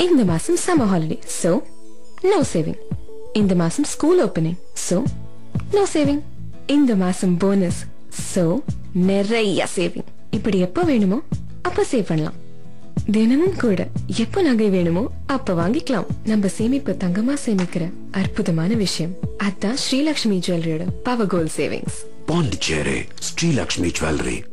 இந்த மாசம் summer holiday so no saving இந்த மாசம் school opening so no saving இந்த மாசம் போனஸ் சோ நிறைய சேவிங் இப்படி எப்ப வேணுமோ அப்ப சேவ் பண்ணலாம். தினமும் கூட எப்ப நகை வேணுமோ அப்ப வாங்கிக்கலாம். நம்ம சேமிப்பு தங்கமா சேமிக்கிற அற்புதமான விஷயம். அதான் Srilakshmi ஜுவல்லரியோட power goal savings Pondicherry Srilakshmi jewellery